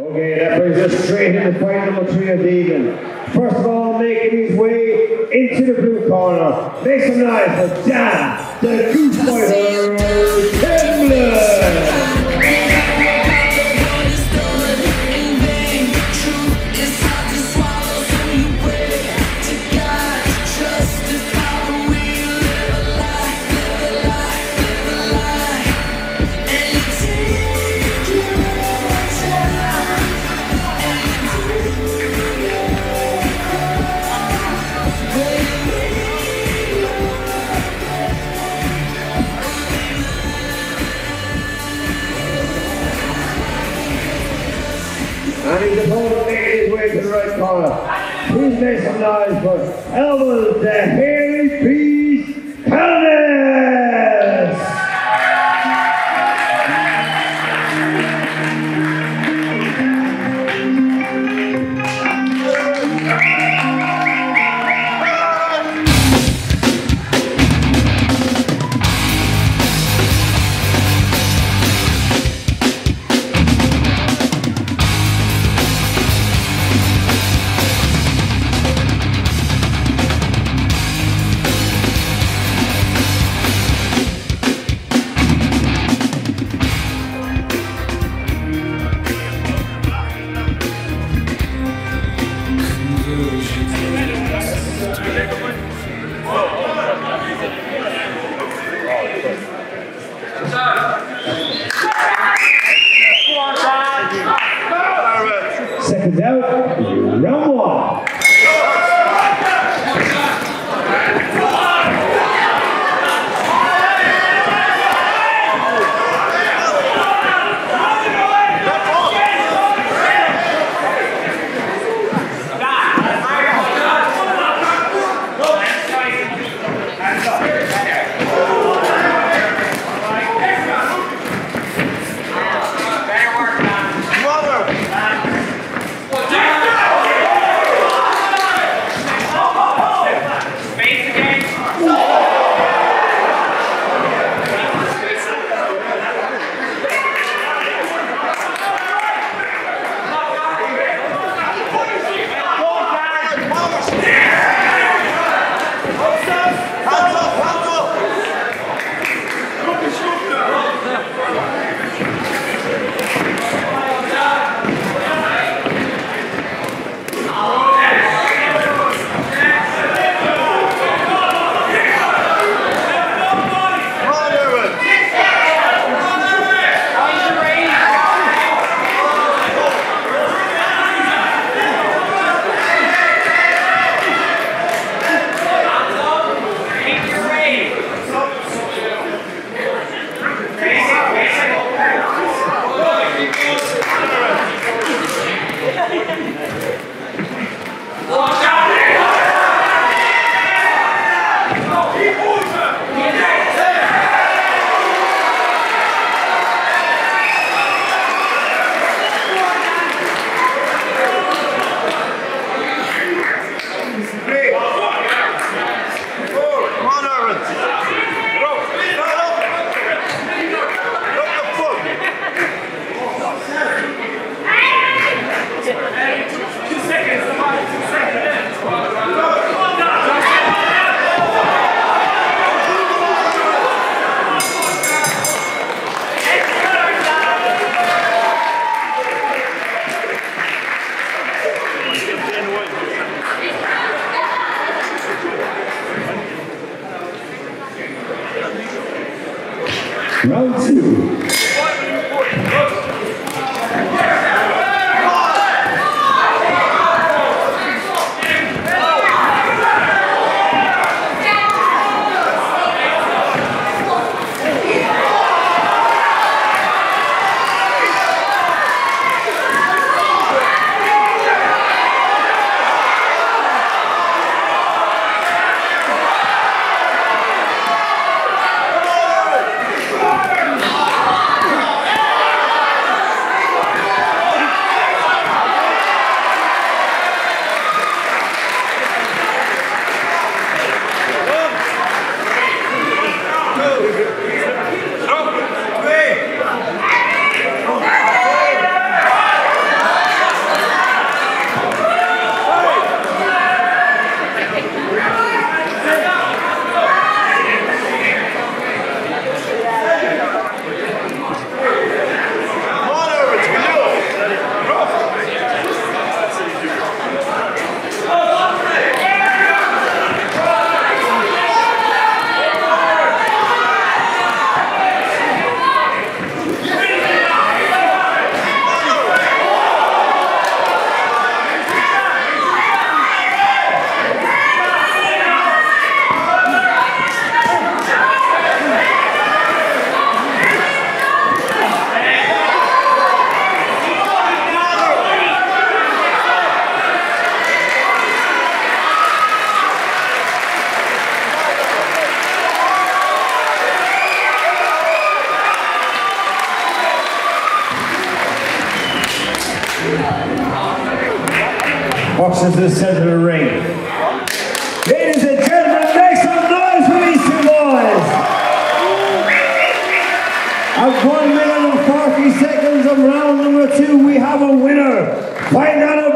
Okay, that brings us straight into fight number three of the evening. First of all, making his way into the blue corner. Make some noise for Dan, the Goose Fighter Timlin. Make for Ervins the Hairy Beast Kalnins! Round two. Walks into the center of the ring. Ladies and gentlemen, make some noise for these two boys! At one minute and 40 seconds of round number two, we have a winner. Find out